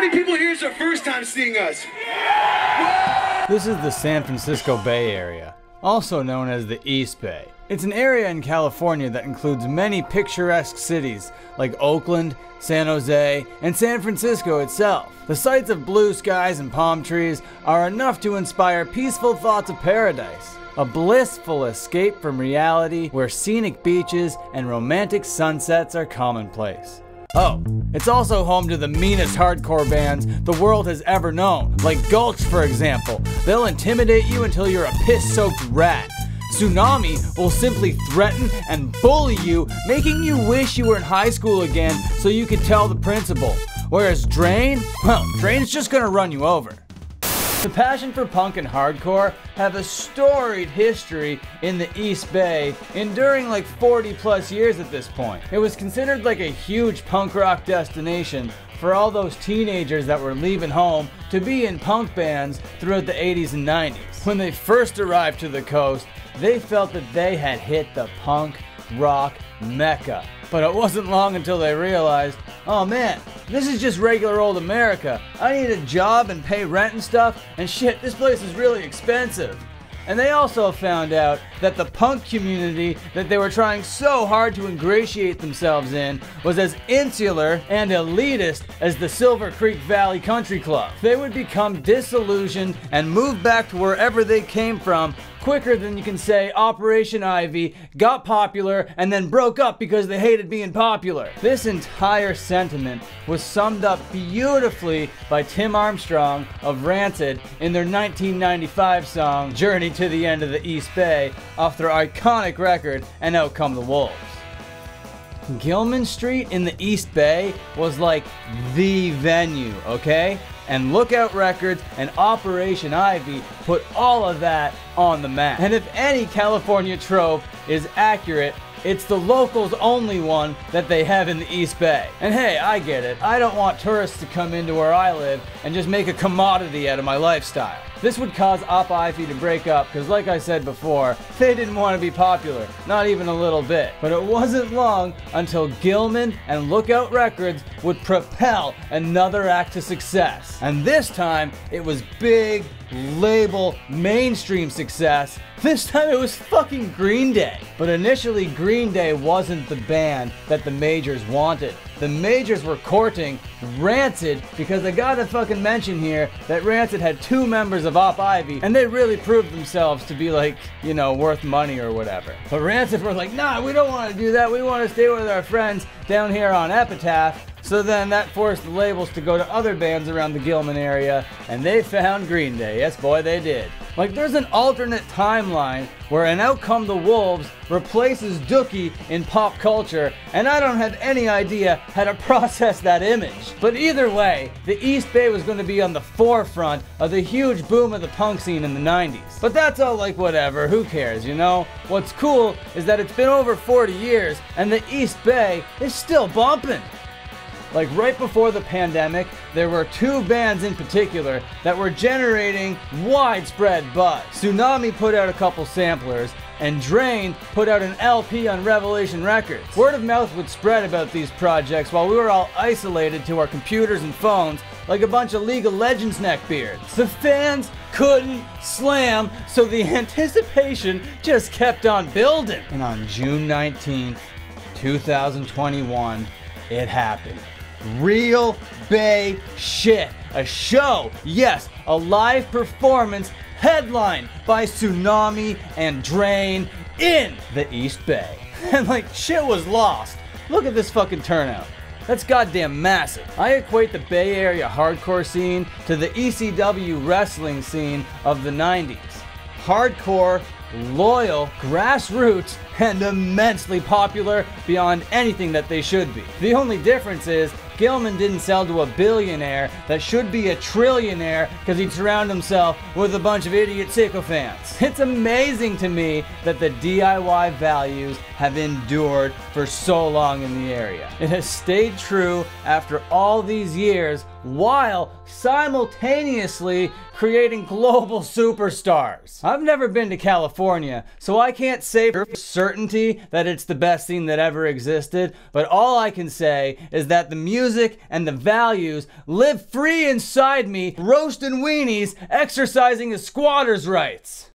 many people here is their first time seeing us? This is the San Francisco Bay Area, also known as the East Bay. It's an area in California that includes many picturesque cities like Oakland, San Jose, and San Francisco itself. The sights of blue skies and palm trees are enough to inspire peaceful thoughts of paradise. A blissful escape from reality where scenic beaches and romantic sunsets are commonplace. Oh, it's also home to the meanest hardcore bands the world has ever known, like Gulch, for example. They'll intimidate you until you're a piss soaked rat. Sunami will simply threaten and bully you, making you wish you were in high school again so you could tell the principal. Whereas Drain, well, Drain's just gonna run you over. The passion for punk and hardcore have a storied history in the East Bay, enduring like 40 plus years at this point. It was considered like a huge punk rock destination for all those teenagers that were leaving home to be in punk bands throughout the 80s and 90s. When they first arrived to the coast, they felt that they had hit the punk rock mecca. But it wasn't long until they realized, oh man, this is just regular old America. I need a job and pay rent and stuff, and shit, this place is really expensive. And they also found out that the punk community that they were trying so hard to ingratiate themselves in was as insular and elitist as the Silver Creek Valley Country Club. They would become disillusioned and move back to wherever they came from quicker than you can say Operation Ivy got popular and then broke up because they hated being popular. This entire sentiment was summed up beautifully by Tim Armstrong of Rancid in their 1995 song Journey to the End of the East Bay off their iconic record And Out Come the Wolves. Gilman Street in the East Bay was like the venue, okay? And Lookout Records and Operation Ivy put all of that on the map. And if any California trope is accurate, it's the locals only one that they have in the East Bay. And hey, I get it. I don't want tourists to come into where I live and just make a commodity out of my lifestyle. This would cause Op Ivy to break up because, like I said before, they didn't want to be popular, not even a little bit. But it wasn't long until Gilman and Lookout Records would propel another act to success. And this time, it was big, label, mainstream success. This time it was fucking Green Day. But initially, Green Day wasn't the band that the majors wanted. The majors were courting Rancid because I gotta fucking mention here that Rancid had two members of Op Ivy and they really proved themselves to be like, you know, worth money or whatever. But Rancid were like, nah, we don't wanna do that. We wanna stay with our friends down here on Epitaph. So then that forced the labels to go to other bands around the Gilman area, and they found Green Day. Yes, boy, they did. Like, there's an alternate timeline where an Out Come the Wolves replaces Dookie in pop culture, and I don't have any idea how to process that image. But either way, the East Bay was going to be on the forefront of the huge boom of the punk scene in the 90s. But that's all like whatever, who cares, you know? What's cool is that it's been over 40 years, and the East Bay is still bumping. Like right before the pandemic, there were two bands in particular that were generating widespread buzz. Sunami put out a couple samplers, and Drain put out an LP on Revelation Records. Word of mouth would spread about these projects while we were all isolated to our computers and phones like a bunch of League of Legends neckbeards. The fans couldn't slam, so the anticipation just kept on building. And on June 19th, 2021, it happened. Real Bay shit. A show, yes, a live performance headlined by Sunami and Drain in the East Bay. And like shit was lost. Look at this fucking turnout. That's goddamn massive. I equate the Bay Area hardcore scene to the ECW wrestling scene of the 90s. Hardcore, loyal, grassroots, and immensely popular beyond anything that they should be. The only difference is Gilman didn't sell to a billionaire that should be a trillionaire because he'd surround himself with a bunch of idiot sycophants. It's amazing to me that the DIY values have endured for so long in the area. It has stayed true after all these years while simultaneously creating global superstars. I've never been to California, so I can't say for certainty that it's the best thing that ever existed, but all I can say is that the music and the values live free inside me, roasting weenies, exercising a squatter's rights.